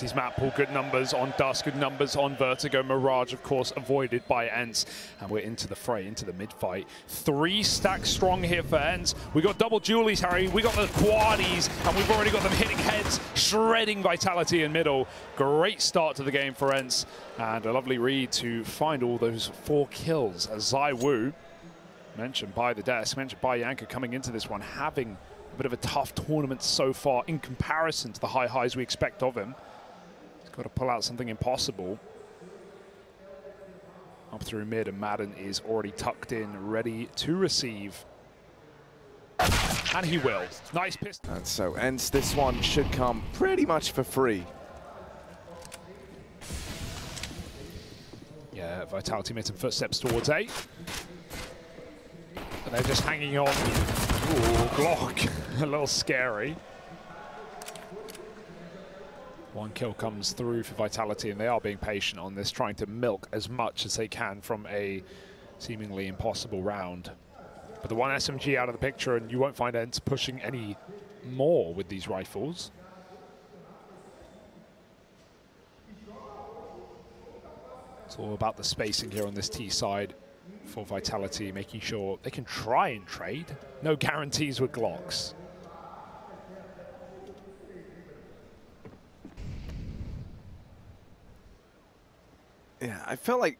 His map pull good numbers on Dust, good numbers on Vertigo. Mirage, of course, avoided by ENCE. And we're into the fray, into the mid-fight. Three stacks strong here for ENCE. We got double Julies, Harry. We got the quaddies, and we've already got them hitting heads, shredding Vitality in middle. Great start to the game for ENCE. And a lovely read to find all those four kills as ZywOo, mentioned by the desk, mentioned by Yanka coming into this one, having a bit of a tough tournament so far in comparison to the high highs we expect of him. Got to pull out something impossible. Up through mid, and Maden is already tucked in, ready to receive. And he will. Nice pistol. And so ENCE this one should come pretty much for free. Yeah, Vitality made some footsteps towards A. And they're just hanging on. Ooh, Glock. a little scary. One kill comes through for Vitality, and they are being patient on this, trying to milk as much as they can from a seemingly impossible round. But the one SMG out of the picture, and you won't find ENCE pushing any more with these rifles. It's all about the spacing here on this T side for Vitality, making sure they can try and trade. No guarantees with Glocks. Yeah, I feel like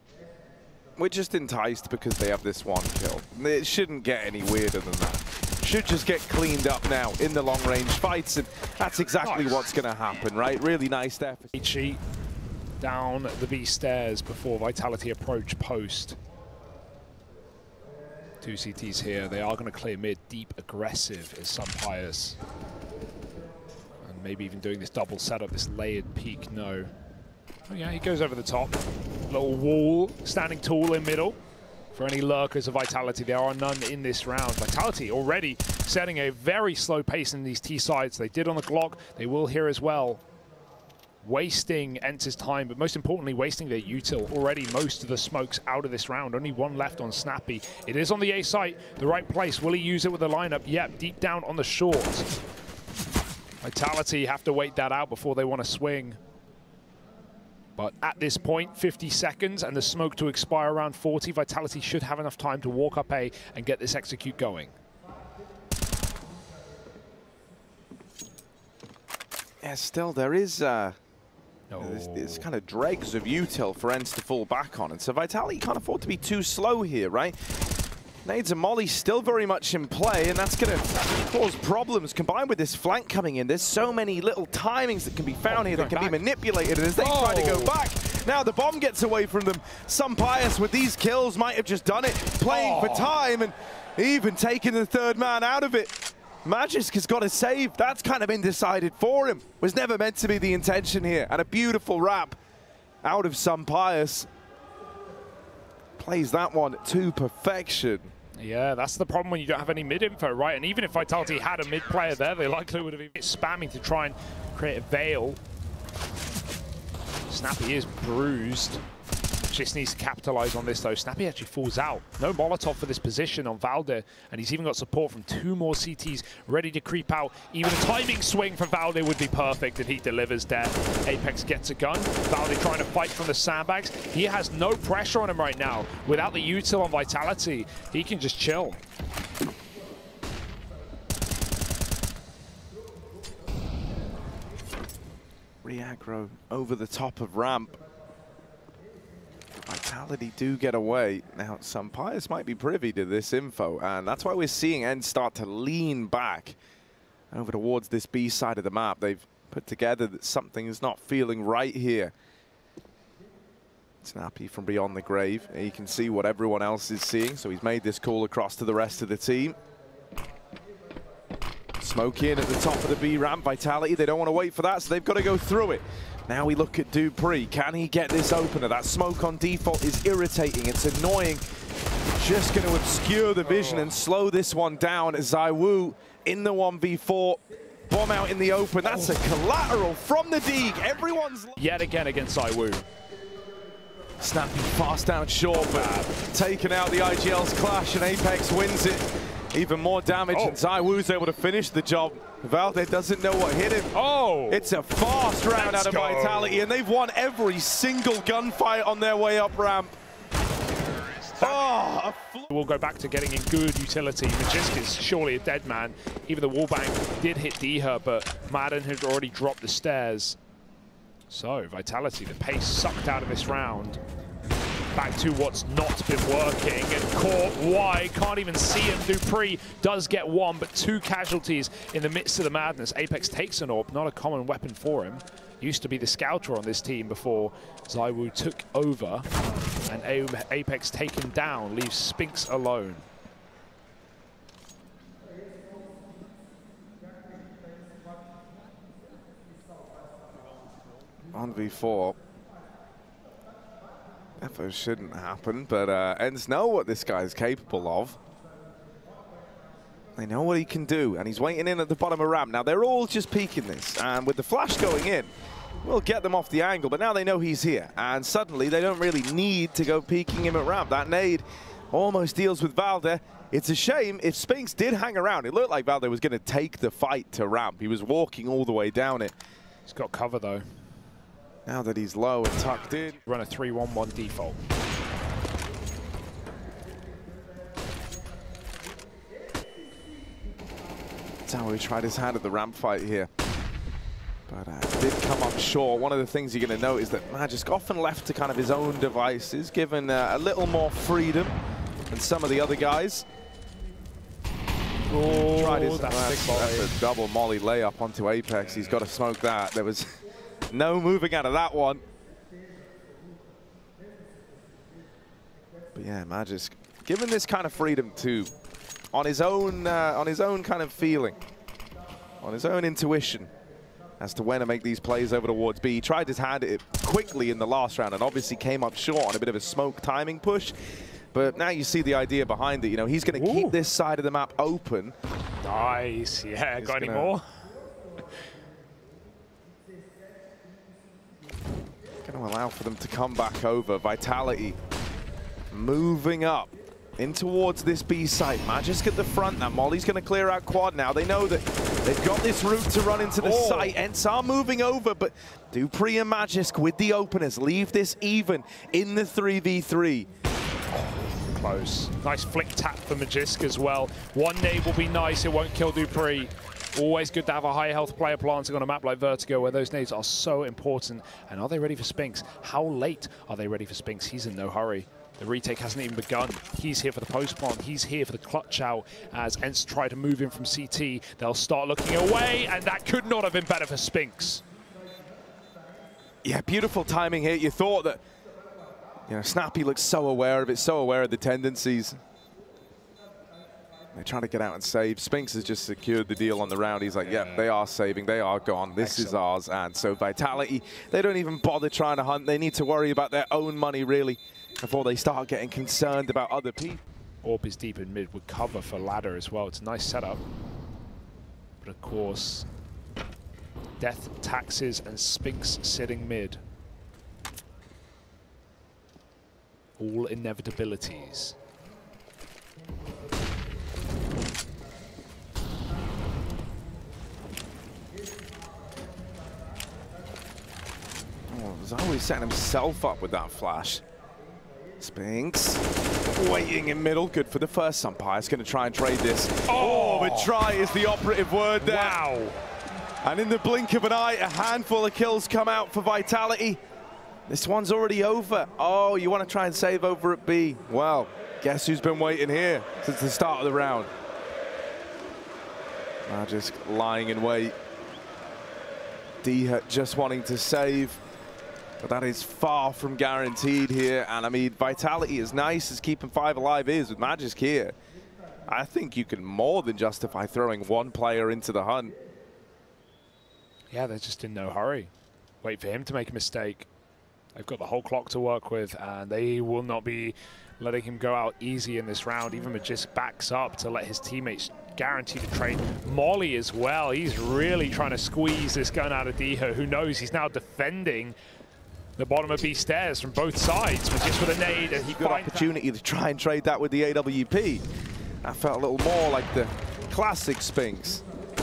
we're just enticed because they have this one kill. It shouldn't get any weirder than that. Should just get cleaned up now in the long range fights, and that's exactly nice. what's going to happen, right? Really nice there. Ichi down the B stairs before Vitality approach post. Two CTs here. They are going to clear mid. Deep aggressive is SunPayus. And maybe even doing this double setup, this layered peak no. Yeah, he goes over the top. Little wall, standing tall in middle. For any lurkers of Vitality, there are none in this round. Vitality already setting a very slow pace in these T sides. They did on the Glock, they will here as well. Wasting ENCE's time, but most importantly, wasting their util. Already most of the smokes out of this round. Only one left on Snappi. It is on the A site, the right place. Will he use it with the lineup? Yep, deep down on the short. Vitality have to wait that out before they want to swing. But at this point, 50 seconds and the smoke to expire around 40, Vitality should have enough time to walk up A and get this execute going. Yeah, still there is uh, no. there's, there's, kind of dregs of util for ENCE to fall back on. And so Vitality can't afford to be too slow here, right? Nades and Molly still very much in play, and that's going to cause problems combined with this flank coming in. There's so many little timings that can be found oh, here that can back. be manipulated, and as they oh. try to go oh. back, now the bomb gets away from them. SunPayus with these kills might have just done it, playing oh. for time, and even taking the third man out of it. Magisk has got a save. That's kind of been decided for him. Was never meant to be the intention here. And a beautiful wrap out of SunPayus. Plays that one to perfection. Yeah, that's the problem when you don't have any mid info, right? And even if Vitality had a mid player there, they likely would have been spamming to try and create a veil. Snappi is bruised. Just needs to capitalize on this though. Snappi actually falls out. No Molotov for this position on Valde, and he's even got support from two more CTs ready to creep out. Even a timing swing from Valde would be perfect, and he delivers there. Apex gets a gun. Valde trying to fight from the sandbags. He has no pressure on him right now. Without the util on Vitality, he can just chill. Reaggro over the top of ramp. Vitality do get away. Now, SunPayus might be privy to this info, and that's why we're seeing ENCE start to lean back over towards this B side of the map. They've put together that something is not feeling right here. Snappi from beyond the grave. He can see what everyone else is seeing, so he's made this call across to the rest of the team. Smoke in at the top of the B ramp. Vitality, they don't want to wait for that, so they've got to go through it. Now we look at dupreeh. Can he get this opener? That smoke on default is irritating. It's annoying. Just going to obscure the vision oh. and slow this one down. ZywOo in the 1v4. Bomb out in the open. That's a collateral from the Deeg. Everyone's... Yet again against ZywOo. Snapping fast down short, but taking out the IGL's clash, and Apex wins it. Even more damage, oh. and ZywOo's able to finish the job. Valde doesn't know what hit him. Oh! It's a fast round out of go. Vitality, and they've won every single gunfight on their way up ramp. Oh, we'll go back to getting in good utility. Magisk is surely a dead man. Even the wallbang did hit dycha, but Maden had already dropped the stairs. So, Vitality, the pace sucked out of this round back to what's not been working and caught wide. Can't even see him. dupreeh does get one, but two casualties in the midst of the madness. Apex takes an orb, not a common weapon for him. Used to be the scouter on this team before ZywOo took over. And Apex taken down, leaves Spinx alone. On V4. Defo shouldn't happen, but uh, ENCE know what this guy is capable of. They know what he can do, and he's waiting in at the bottom of ramp. Now, they're all just peeking this, and with the flash going in, we'll get them off the angle, but now they know he's here, and suddenly they don't really need to go peeking him at ramp. That nade almost deals with Valde. It's a shame if Spinx did hang around. It looked like Valde was going to take the fight to ramp. He was walking all the way down it. He's got cover, though. Now that he's low and tucked in. Run a 3-1-1 default. He tried his hand at the ramp fight here. But uh, did come up short. One of the things you're going to note is that Magisk often left to kind of his own devices, given uh, a little more freedom than some of the other guys. Oh, tried his, that's, that's, that's a double molly layup onto Apex. He's got to smoke that. There was no moving out of that one. But yeah, Magisk, given this kind of freedom too, on his own, uh, on his own kind of feeling, on his own intuition as to when to make these plays over towards B. He tried his hand at it quickly in the last round and obviously came up short on a bit of a smoke timing push. But now you see the idea behind it. You know, he's going to keep this side of the map open. Nice. Yeah, he's got any more? Going to allow for them to come back over. Vitality moving up in towards this B site. Magisk at the front now. Molly's going to clear out quad now. They know that they've got this route to run into the oh. site. ENCE are moving over, but dupreeh and Magisk with the openers leave this even in the 3v3. Close. Nice flick tap for Magisk as well. One nade will be nice. It won't kill dupreeh. Always good to have a high health player planting on a map like Vertigo where those nades are so important. And are they ready for Spinx? How late are they ready for Spinx? He's in no hurry. The retake hasn't even begun. He's here for the post plant. He's here for the clutch out as ENCE try to move in from CT. They'll start looking away, and that could not have been better for Spinx. Yeah, beautiful timing here. You thought that, you know, Snappi looks so aware of it, so aware of the tendencies. They're trying to get out and save. Spinx has just secured the deal on the round. He's like, yeah, yeah they are saving. They are gone. This Excellent. is ours. And so Vitality, they don't even bother trying to hunt. They need to worry about their own money, really, before they start getting concerned about other people. Orb is deep in mid with cover for ladder as well. It's a nice setup. But of course, Death, Taxes, and Spinx sitting mid. All inevitabilities. Was always setting himself up with that flash. Spinx waiting in middle. Good for the first umpire. He's going to try and trade this. Oh, but oh. try is the operative word there. Wow. And in the blink of an eye, a handful of kills come out for Vitality. This one's already over. Oh, you want to try and save over at B. Well, guess who's been waiting here since the start of the round? Just lying in wait. D just wanting to save. But that is far from guaranteed here. And I mean, Vitality, is nice as keeping five alive is with Magisk here, I think you can more than justify throwing one player into the hunt. Yeah, they're just in no hurry. Wait for him to make a mistake. They've got the whole clock to work with, and they will not be letting him go out easy in this round. Even Magisk backs up to let his teammates guarantee to trade. Molly as well. He's really trying to squeeze this gun out of dycha, who knows he's now defending the bottom of B stairs from both sides, but just with a nade, and he good opportunity that. to try and trade that with the AWP. That felt a little more like the classic Spinx.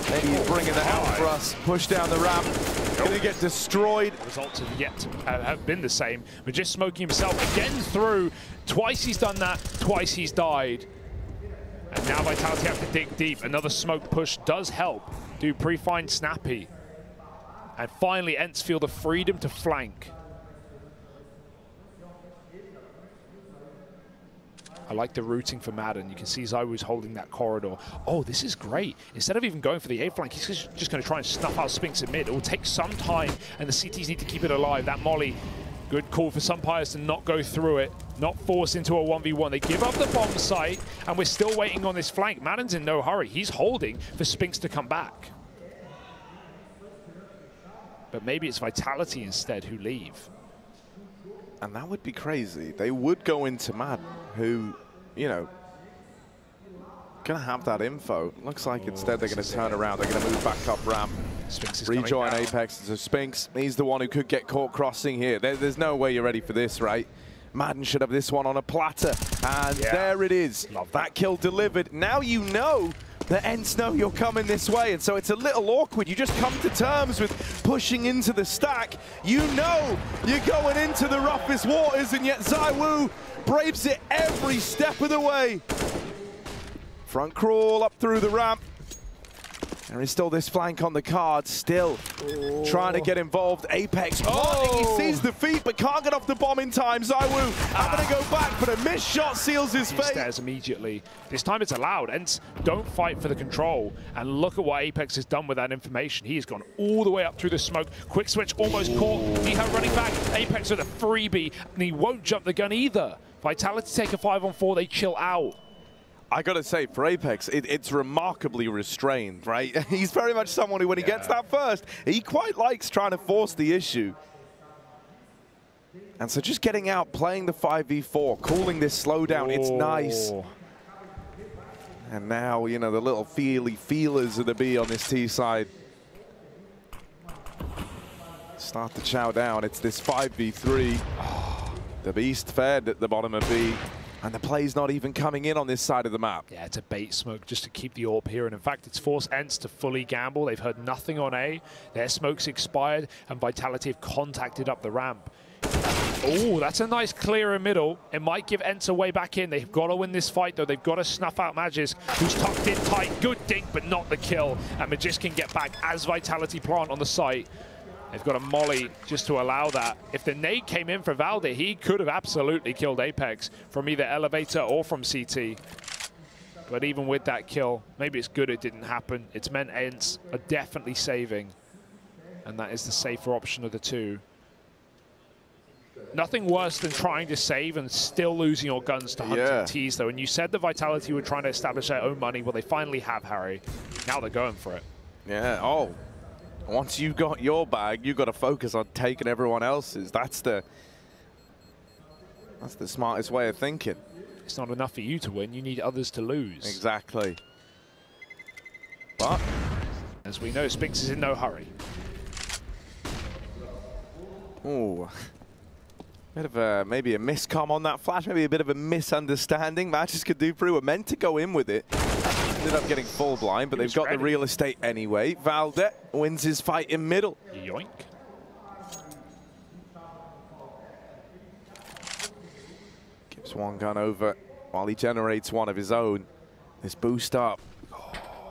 Maybe he's bringing the help for us. Push down the ramp. Gonna get destroyed. Results have yet to have been the same. But just smoking himself again through. Twice he's done that. Twice he's died. And now Vitality have to dig deep. Another smoke push does help. Do pre-find Snappi. And finally, ENCE feel the freedom to flank. Like the routing for Maden. You can see ZywOo's holding that corridor. Oh, this is great. Instead of even going for the A flank, he's just going to try and snuff out Spinx in mid. It will take some time, and the CTs need to keep it alive. That Molly, good call for SunPayus to not go through it, not force into a 1v1. They give up the bomb site, and we're still waiting on this flank. Maden's in no hurry. He's holding for Spinx to come back. But maybe it's Vitality instead who leave. And that would be crazy. They would go into Maden, who, you know, going to have that info. Looks like oh, instead they're going to turn around. They're going to move back up ramp. Rejoin Apex. So Spinx, he's the one who could get caught crossing here. There, there's no way you're ready for this, right? Maden should have this one on a platter. And yeah. there it is. Love that. that kill delivered. Now you know the ENCE know you're coming this way, and so it's a little awkward. You just come to terms with pushing into the stack. You know you're going into the roughest waters, and yet ZywOo braves it every step of the way. Front crawl up through the ramp. There is still this flank on the card, still oh. trying to get involved. Apex oh. he sees the feet, but can't get off the bomb in time. ZywOo, I'm going to go back, but a missed shot seals his he fate. Stares immediately. This time it's allowed, and don't fight for the control. And look at what Apex has done with that information. He has gone all the way up through the smoke. Quick switch almost caught. Niha running back. Apex with a freebie, and he won't jump the gun either. Vitality take a five on four, they chill out. I got to say, for Apex, it, it's remarkably restrained, right? He's very much someone who, when he gets that first, he quite likes trying to force the issue. And so just getting out, playing the 5v4, calling this slowdown, it's nice. And now, you know, the little feely feelers of the B on this T side start to chow down. It's this 5v3. The Beast fed at the bottom of B. And the play's not even coming in on this side of the map. Yeah, it's a bait smoke just to keep the AWP here. And in fact, it's forced ENCE to fully gamble. They've heard nothing on A. Their smoke's expired, and Vitality have contacted up the ramp. Oh, that's a nice clear in middle. It might give ENCE a way back in. They've got to win this fight, though. They've got to snuff out Magisk, who's tucked in tight. Good dink, but not the kill. And Magisk can get back as Vitality plant on the site. They've got a molly just to allow that. If the nade came in for Valde, he could have absolutely killed Apex from either elevator or from CT. But even with that kill, maybe it's good it didn't happen. It's meant ENCE are definitely saving. And that is the safer option of the two. Nothing worse than trying to save and still losing your guns to hunting yeah. T's, though. And you said the Vitality were trying to establish their own money. Well, they finally have, Harry. Now they're going for it. Yeah, oh, once you've got your bag, you've got to focus on taking everyone else's. That's the that's the smartest way of thinking. It's not enough for you to win. You need others to lose. Exactly. But as we know, Spinx is in no hurry. Oh, bit of a maybe a miscom on that flash, maybe a bit of a misunderstanding. And dupreeh were meant to go in with it ended up getting full blind, but they've got ready. the real estate anyway. Valde wins his fight in middle. Yoink. Gives one gun over while he generates one of his own. This boost up.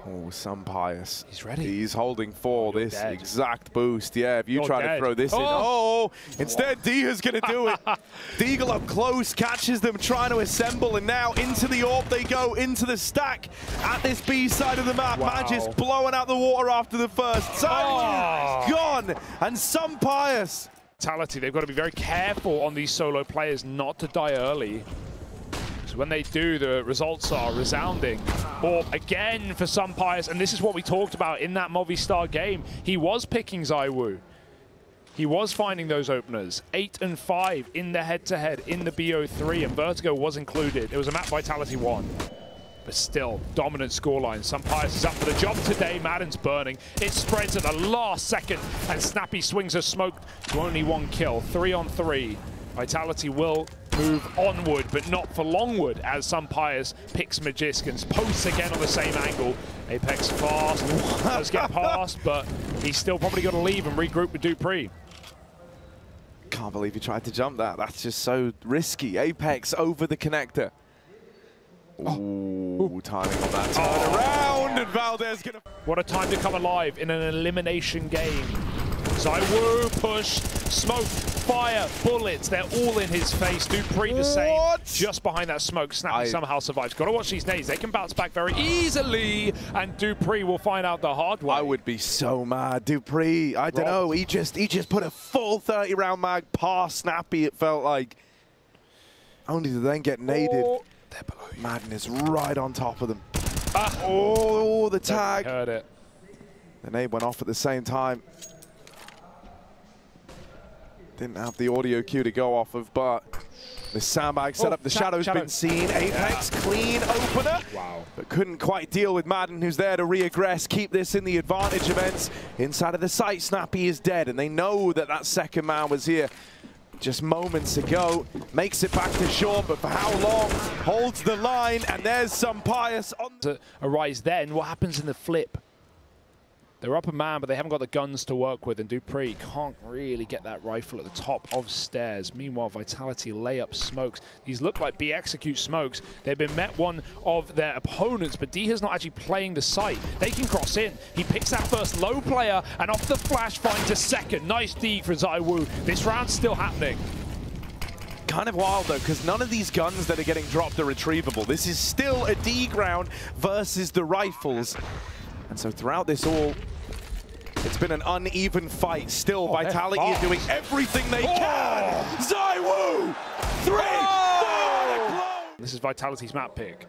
Oh, SunPayus. He's ready. He's holding for oh, this dead. exact boost. Yeah, if you You're try dead. to throw this oh. in. Oh, instead dycha's going to do it. Deagle up close, catches them trying to assemble, and now into the AWP they go, into the stack at this B side of the map. Wow. Magisk blowing out the water after the first. Oh. gone, and SunPayus. They've got to be very careful on these solo players not to die early when they do, the results are resounding. Or again for SunPayus, and this is what we talked about in that Movistar game. He was picking ZywOo. He was finding those openers. 8 and 5 in the head-to-head -head, in the BO3, and Vertigo was included. It was a map Vitality 1. But still, dominant scoreline. SunPayus is up for the job today. Maden's burning. It spreads at the last second, and Snappi swings a smoke to only one kill. Three on three. Vitality will move onward, but not for Longwood, as SunPayus picks Magiskans, posts again on the same angle. Apex fast, does get past, but he's still probably going to leave and regroup with dupreeh. Can't believe he tried to jump that. That's just so risky. Apex over the connector. Oh. Ooh, timing on that turn oh. around, and Valde's gonna... What a time to come alive in an elimination game. ZywOo push, smoke, fire, bullets, they're all in his face. dupreeh the same, what? just behind that smoke. Snappi I... somehow survives. Got to watch these nades. They can bounce back very easily, and dupreeh will find out the hard way. I would be so mad. dupreeh, I don't know, he just he just put a full 30-round mag past Snappi, it felt like. Only to then get naded. Oh. Maden is right on top of them. Ah. Oh, the tag. Heard it. The nade went off at the same time. Didn't have the audio cue to go off of, but the sandbag set oh, up. The shadow's shadow. been seen. Apex yeah. clean opener. Wow. But couldn't quite deal with Maden, who's there to reaggress, keep this in the advantage events. Inside of the site, Snappi is dead, and they know that that second man was here just moments ago. Makes it back to shore, but for how long? Holds the line, and there's SunPayus on. To arise then, what happens in the flip? They're up a man, but they haven't got the guns to work with, and dupreeh can't really get that rifle at the top of stairs. Meanwhile, Vitality lay up smokes. These look like B execute smokes. They've been met one of their opponents, but D has not actually playing the site. They can cross in. He picks that first low player, and off the flash finds a second. Nice D for ZywOo. This round's still happening kind of wild though, because none of these guns that are getting dropped are retrievable. This is still a D ground versus the rifles. And so throughout this all, it's been an uneven fight. Still, oh, Vitality is doing everything they oh. can. ZywOo! Three! Oh. This is Vitality's map pick.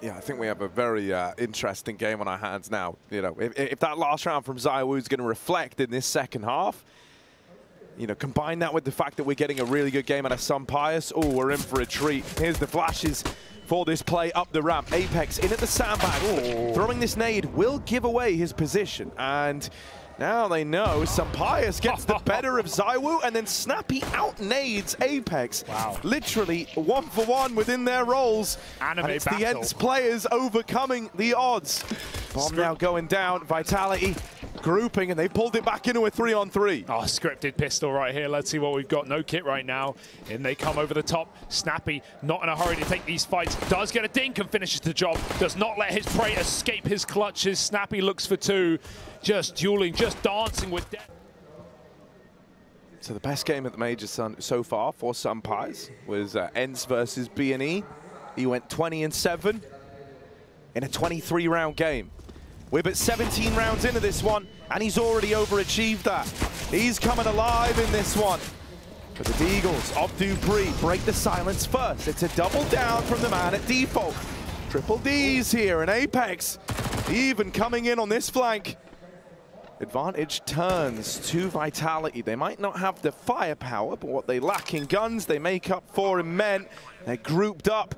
Yeah, I think we have a very uh, interesting game on our hands now. You know, if, if that last round from ZywOo is going to reflect in this second half, you know, combine that with the fact that we're getting a really good game out of SunPayus. Oh, we're in for a treat. Here's the flashes for this play up the ramp. Apex in at the sandbag. Ooh. Oh. Throwing this nade will give away his position. And now they know SunPayus gets the better of ZywOo and then Snappi out nades Apex. Wow. Literally one for one within their roles. Anime and it's battle. the ENCE players overcoming the odds. Bomb now going down. Vitality grouping, and they pulled it back into a three-on-three. 3 Oh, scripted pistol right here. Let's see what we've got. No kit right now. And they come over the top. Snappi, not in a hurry to take these fights. Does get a dink and finishes the job. Does not let his prey escape his clutches. Snappi looks for two. Just dueling, just dancing with death. So the best game at the Major sun so far for SunPayus was uh, ENCE versus BNE. He went 20 and 7 in a 23 round game. We're but 17 rounds into this one, and he's already overachieved that. He's coming alive in this one. But the Deagles of dupreeh break the silence first. It's a double down from the man at default. Triple D's here, and Apex even coming in on this flank. Advantage turns to Vitality. They might not have the firepower, but what they lack in guns, they make up for in men. They're grouped up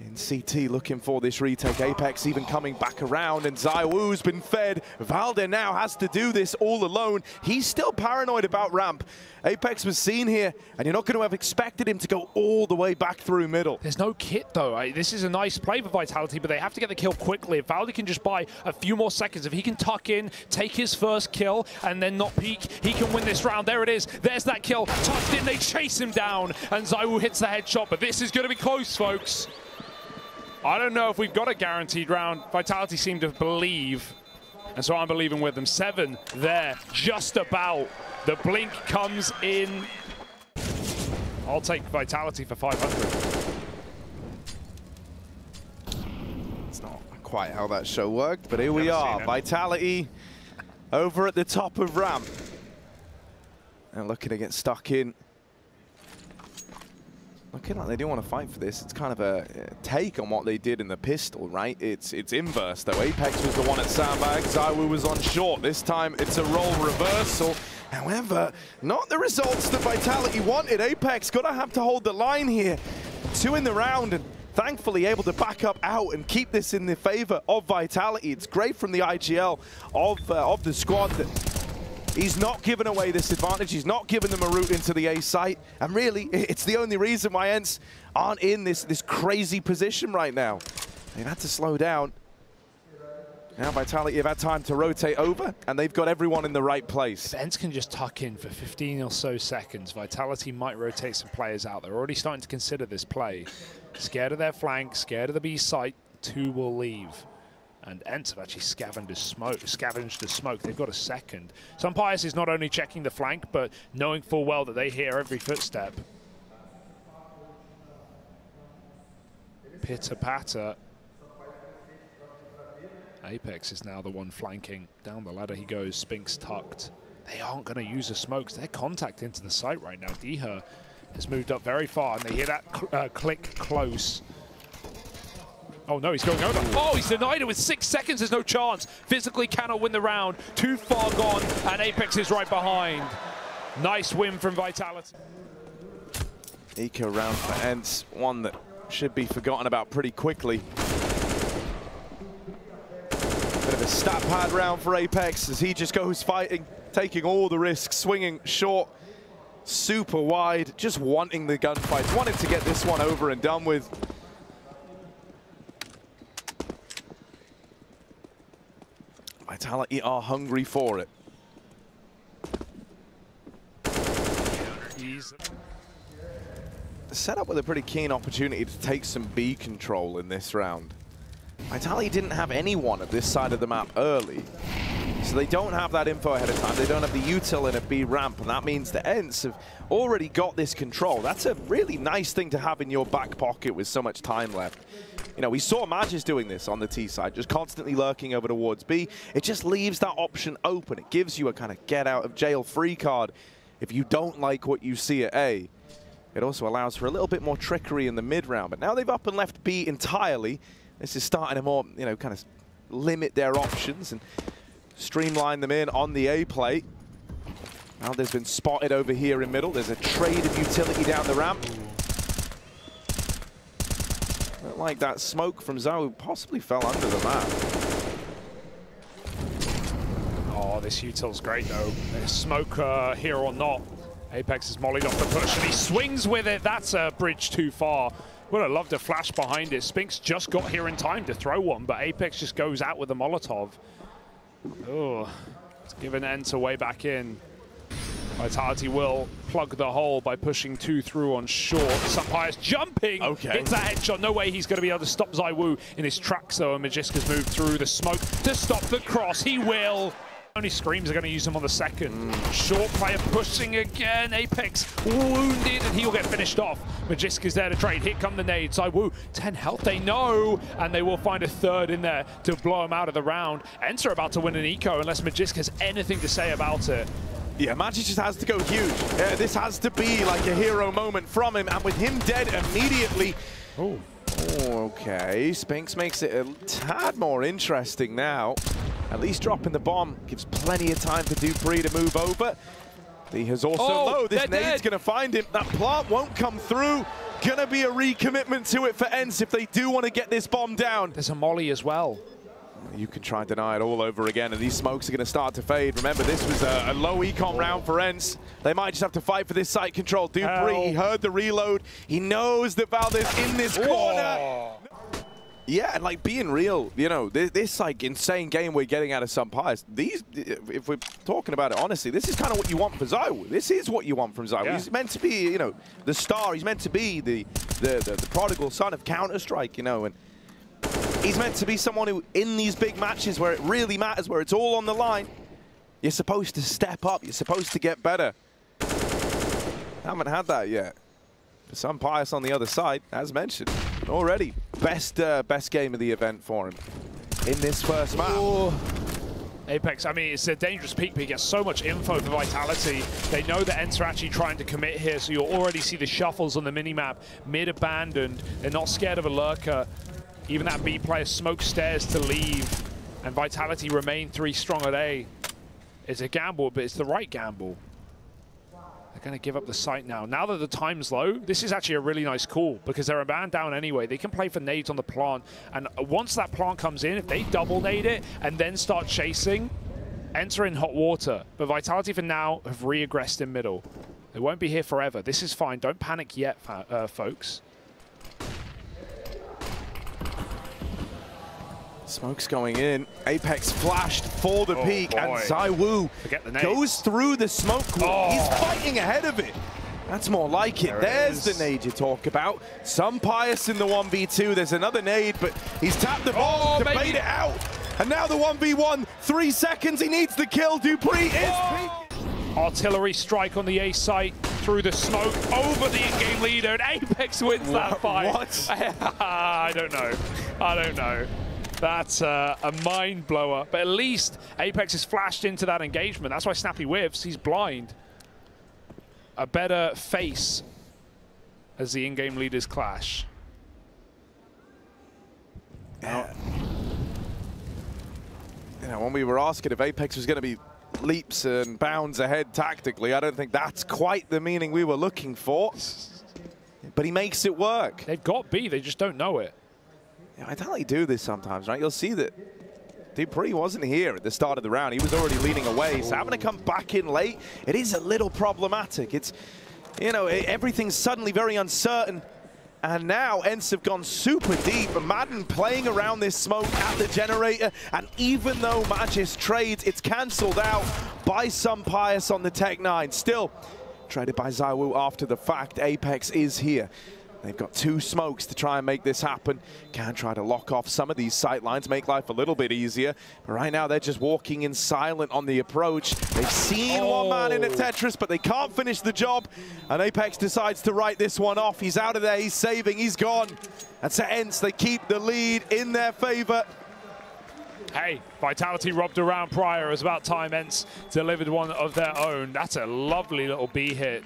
in CT looking for this retake. Apex even coming back around and ZywOo's been fed. Valde now has to do this all alone. He's still paranoid about ramp. Apex was seen here and you're not going to have expected him to go all the way back through middle. There's no kit though. This is a nice play for Vitality, but they have to get the kill quickly. If Valde can just buy a few more seconds, if he can tuck in, take his first kill and then not peek, he can win this round. There it is. There's that kill. Tucked in, they chase him down and ZywOo hits the headshot, but this is going to be close, folks. I don't know if we've got a guaranteed round. Vitality seem to believe, and so I'm believing with them. Seven there, just about. The blink comes in. I'll take Vitality for 500. It's not quite how that show worked, but here we are. Vitality over at the top of ramp. And looking to get stuck in looking like they do want to fight for this. It's kind of a take on what they did in the pistol, right? It's it's inverse, though. Apex was the one at sandbag. ZywOo was on short. This time it's a role reversal. However, not the results that Vitality wanted. Apex going to have to hold the line here. Two in the round, and thankfully able to back up out and keep this in the favor of Vitality. It's great from the IGL of, uh, of the squad that he's not giving away this advantage. He's not giving them a route into the A site. And really, it's the only reason why ENCE aren't in this, this crazy position right now. They've had to slow down. Now Vitality have had time to rotate over, and they've got everyone in the right place. If ENCE can just tuck in for 15 or so seconds, Vitality might rotate some players out. They're already starting to consider this play. Scared of their flank, scared of the B site, two will leave. And ENCE have actually scavenged the smoke. Scavenged the smoke. They've got a second. SunPayus is not only checking the flank, but knowing full well that they hear every footstep. Pitter patter Apex is now the one flanking. Down the ladder he goes, Spinx tucked. They aren't going to use the smokes. They're contact into the site right now. dycha has moved up very far, and they hear that cl uh, click close. Oh no, he's going over. Oh, he's denied it with six seconds. There's no chance. Physically cannot win the round. Too far gone, and Apex is right behind. Nice win from Vitality. Eco round for ENCE, one that should be forgotten about pretty quickly Bit of a stat pad round for Apex as he just goes fighting, taking all the risks, swinging short, super wide, just wanting the gunfight, wanting to get this one over and done with. Vitality are hungry for it. Set up with a pretty keen opportunity to take some B control in this round. Vitality didn't have anyone at this side of the map early. So they don't have that info ahead of time. They don't have the util in a B ramp, and that means the ENCE have already got this control. That's a really nice thing to have in your back pocket with so much time left. You know, we saw Magisk doing this on the T side, just constantly lurking over towards B. It just leaves that option open. It gives you a kind of get out of jail free card if you don't like what you see at A. It also allows for a little bit more trickery in the mid round, but now they've up and left B entirely. This is starting to more, you know, kind of limit their options and streamline them in on the A plate. Now there's been spotted over here in middle. There's a trade of utility down the ramp. Like that smoke from Zhao possibly fell under the map. Oh, this util's great though. There's smoke uh, here or not. Apex is mollied off the push and he swings with it. That's a bridge too far. Would have loved a flash behind it. Spinx just got here in time to throw one, but Apex just goes out with a Molotov. Oh, it's given ENCE a way back in. Vitality will plug the hole by pushing two through on short. SunPayus jumping, okay. hits a headshot. No way he's going to be able to stop ZywOo in his tracks though. And Magiska's moved through the smoke to stop the cross. He will. Only Screams are going to use him on the second. Short player pushing again. Apex wounded, and he'll get finished off. Magiska's there to trade. Here come the nades. ZywOo, 10 health, they know. And they will find a third in there to blow him out of the round. Enter about to win an eco unless Magisk has anything to say about it. Yeah, Magic just has to go huge. Uh, this has to be like a hero moment from him. And with him dead immediately... Oh. Okay, Spinx makes it a tad more interesting now. At least dropping the bomb gives plenty of time for dupreeh to move over. He has also oh, low. This nade's going to find him. That plant won't come through. Going to be a recommitment to it for ENCE if they do want to get this bomb down. There's a molly as well. You can try and deny it all over again, and these smokes are going to start to fade. Remember, this was a, a low econ round for ENCE. They might just have to fight for this site control. dupreeh, he heard the reload. He knows that Valde's in this corner. Yeah, and like being real, you know, this, this, like insane game we're getting out of SunPayus. These, if we're talking about it honestly, this is kind of what you want for ZywOo. This is what you want from ZywOo. Yeah. He's meant to be, you know, the star. He's meant to be the, the, the, the prodigal son of Counter-Strike, you know, and he's meant to be someone who, in these big matches where it really matters, where it's all on the line, you're supposed to step up. You're supposed to get better. Haven't had that yet. For SunPayus on the other side, as mentioned, already best uh, best game of the event for him in this first map. Ooh. Apex, I mean, it's a dangerous peak, but he gets so much info for Vitality. They know that ENCE are actually trying to commit here, so you'll already see the shuffles on the minimap. Mid abandoned. They're not scared of a lurker. Even that B player smoke stairs to leave, and Vitality remain three strong at A. It's a gamble, but it's the right gamble. They're going to give up the site now. Now that the time's low, this is actually a really nice call because they're a man down anyway. They can play for nades on the plant. And once that plant comes in, if they double nade it and then start chasing, enter in hot water. But Vitality for now have re-aggressed in middle. They won't be here forever. This is fine. Don't panic yet, uh, folks. Smoke's going in. Apex flashed for the oh peak, boy. and ZywOo goes through the smoke Oh. He's fighting ahead of it. That's more like it. There There's it the nade you talk about. SunPayus in the 1v2. There's another nade, but he's tapped the ball oh, to baby. bait it out. And now the 1v1. Three seconds. He needs the kill. dupreeh is oh. Artillery strike on the A site through the smoke over the in-game leader, and Apex wins what? that fight. What? I don't know. I don't know. That's uh, a mind blower. But at least Apex has flashed into that engagement. That's why Snappi whiffs. He's blind. A better face as the in-game leaders clash. Yeah. You know, when we were asking if Apex was going to be leaps and bounds ahead tactically, I don't think that's quite the meaning we were looking for. But he makes it work. They've got B, they just don't know it. Yeah, I totally do this sometimes, right? You'll see that dupreeh wasn't here at the start of the round. He was already leading away. So having to come back in late, it is a little problematic. It's, you know, everything's suddenly very uncertain. And now ENCE have gone super deep. Maden playing around this smoke at the generator. And even though Magisk trades, it's cancelled out by SunPayus on the Tec-9. Still, traded by ZywOo after the fact. Apex is here. They've got two smokes to try and make this happen. Can try to lock off some of these sight lines, make life a little bit easier. But right now, they're just walking in silent on the approach. They've seen oh. one man in a. Tetris, but they can't finish the job. And Apex decides to write this one off. He's out of there, he's saving, he's gone. And to ENCE, they keep the lead in their favor. Hey, Vitality robbed around prior. It was about time ENCE delivered one of their own. That's a lovely little B hit.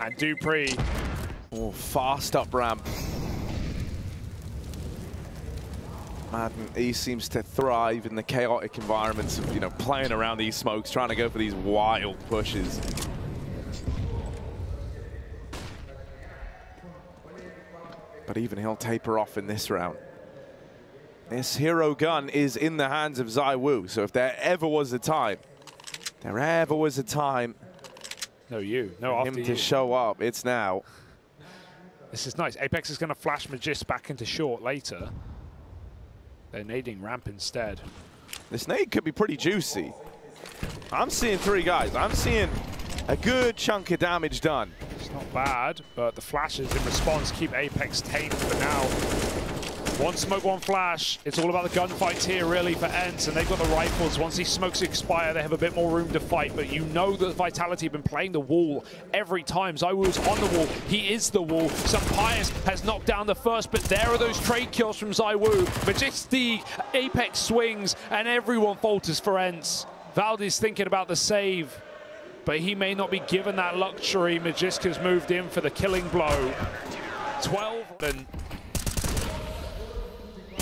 And dupreeh Oh, fast up ramp. Maden, he seems to thrive in the chaotic environments of, you know, playing around these smokes, trying to go for these wild pushes. But even he'll taper off in this round. This hero gun is in the hands of ZywOo, so if there ever was a time, there ever was a time no, you. No, him to show up, it's now. This is nice. Apex is going to flash Magisk back into short later. They're nading ramp instead. This nade could be pretty juicy. I'm seeing three guys. I'm seeing a good chunk of damage done. It's not bad, but the flashes in response keep Apex tame for now. One smoke, one flash. It's all about the gunfights here, really, for ENCE, and they've got the rifles. Once these smokes expire, they have a bit more room to fight, but you know that Vitality have been playing the wall every time. ZywOo's on the wall. He is the wall. Some Pius has knocked down the first, but there are those trade kills from ZywOo. Majestic, Apex swings, and everyone falters for ENCE. Valde's thinking about the save, but he may not be given that luxury. Magiska's moved in for the killing blow. 12 and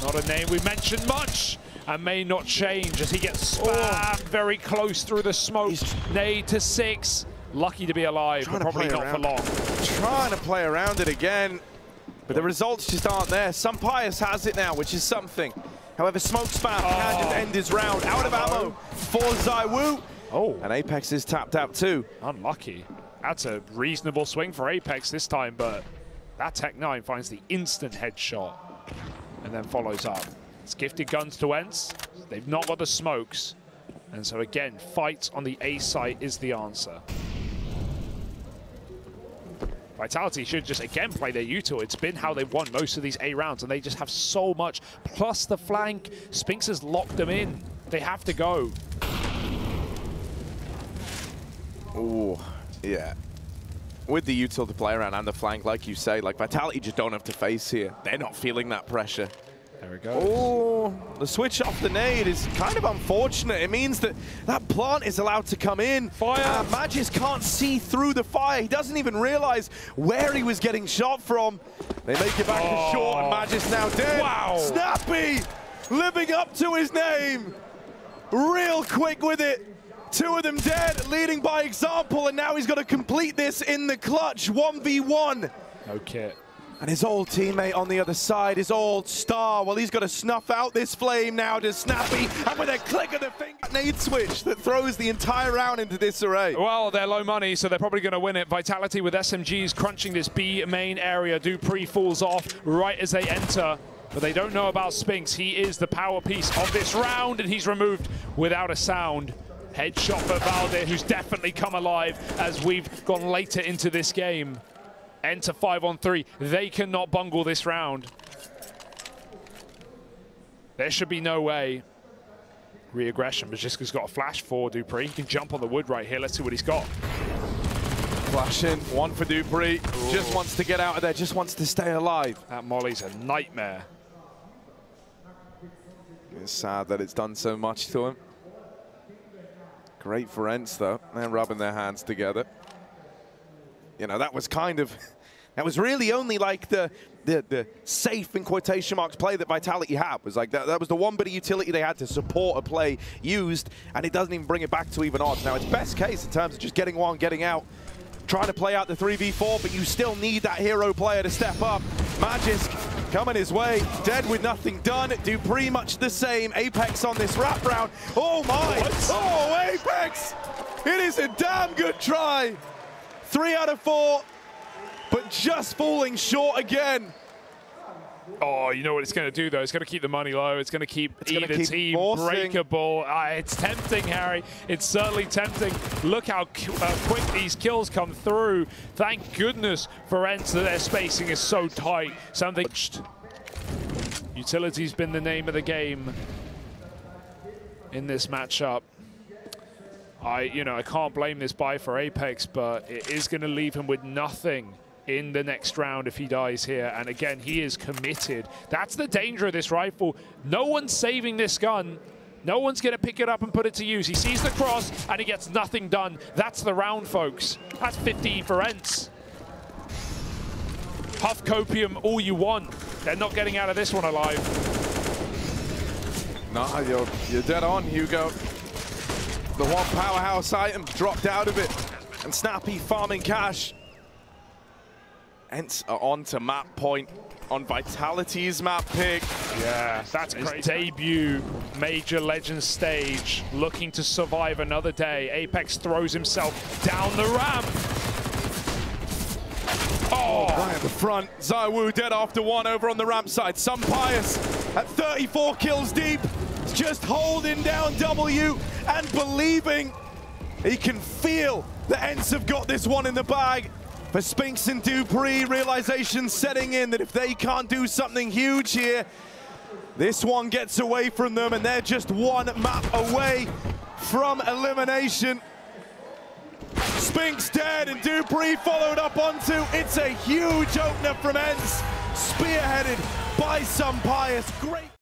not a name we mentioned much and may not change as he gets spammed oh. very close through the smoke. He's Nade to six. Lucky to be alive, but probably not around. for long. Trying to play around it again, but the results just aren't there. SunPayus has it now, which is something. However, Smoke Spam oh. can just end his round. Out of ammo for ZywOo. Oh. And Apex is tapped out too. Unlucky. That's a reasonable swing for Apex this time, but that Tec-9 finds the instant headshot and then follows up. It's gifted guns to ENCE. They've not got the smokes. And so again, fight on the A site is the answer. Vitality should just again play their util. It's been how they've won most of these A rounds, and they just have so much. Plus the flank, Spinx has locked them in. They have to go. Oh, yeah with the util to play around and the flank, like you say, like Vitality just don't have to face here. They're not feeling that pressure. There we go. Oh, the switch off the nade is kind of unfortunate. It means that that plant is allowed to come in. Fire. Uh, Magisk can't see through the fire. He doesn't even realize where he was getting shot from. They make it back oh. to short, and Magisk now dead. Wow. Snappi living up to his name. Real quick with it. Two of them dead, leading by example, and now he's got to complete this in the clutch. 1v1. No kit. And his old teammate on the other side, his old star, well, he's got to snuff out this flame now to Snappi, and with a click of the finger, nade switch that throws the entire round into disarray. Well, they're low money, so they're probably going to win it. Vitality with SMGs crunching this B main area. dupreeh falls off right as they enter, but they don't know about Spinx. He is the power piece of this round, and he's removed without a sound. Headshot for Valde, who's definitely come alive as we've gone later into this game enter five on three. They cannot bungle this round. There should be no way. Re-aggression, Bajiska's got a flash for dupreeh. He can jump on the wood right here. Let's see what he's got. Flashing, one for dupreeh. Ooh. Just wants to get out of there, just wants to stay alive. That Molly's a nightmare. It's sad that it's done so much to him. Great for ENCE, though. They're rubbing their hands together. You know, that was kind of, that was really only like the, the, the safe, in quotation marks, play that Vitality had. was like that, that was the one bit of utility they had to support a play used, and it doesn't even bring it back to even odds. Now, it's best case in terms of just getting one, getting out, trying to play out the 3v4, but you still need that hero player to step up. Magisk coming his way, dead with nothing done, do pretty much the same. Apex on this wrap round. Oh my! What? Oh, Apex! It is a damn good try. Three out of four, but just falling short again. Oh, you know what it's going to do, though? It's going to keep the money low. It's going to keep it's either keep team forcing. breakable. Uh, it's tempting, Harry. It's certainly tempting. Look how uh, quick these kills come through. Thank goodness for ENCE that their spacing is so tight. Something... Utility's been the name of the game in this matchup. I, you know, I can't blame this buy for Apex, but it is going to leave him with nothing in the next round if he dies here. And again, he is committed. That's the danger of this rifle. No one's saving this gun. No one's going to pick it up and put it to use. He sees the cross and he gets nothing done. That's the round, folks. That's 15 for ENCE. Huff Copium all you want. They're not getting out of this one alive. Nah, you're, you're dead on, Hugo. The one powerhouse item dropped out of it. And Snappi farming cash. ENCE are on to map point on Vitality's map pick. Yeah, that's his crazy. debut major legend stage, looking to survive another day. Apex throws himself down the ramp. Oh, oh right at the front. ZywOo dead after one over on the ramp side. Pius at 34 kills deep, just holding down W and believing. He can feel the ENCE have got this one in the bag. For Spinx and dupreeh. realization setting in that if they can't do something huge here, this one gets away from them and they're just one map away from elimination. Spinx dead and dupreeh followed up onto. It's a huge opener from ENCE, spearheaded by Pius. Great.